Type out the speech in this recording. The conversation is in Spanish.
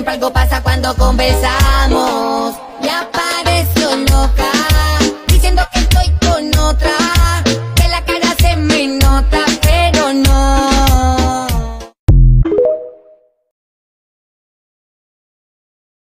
Siempre algo pasa cuando conversamos.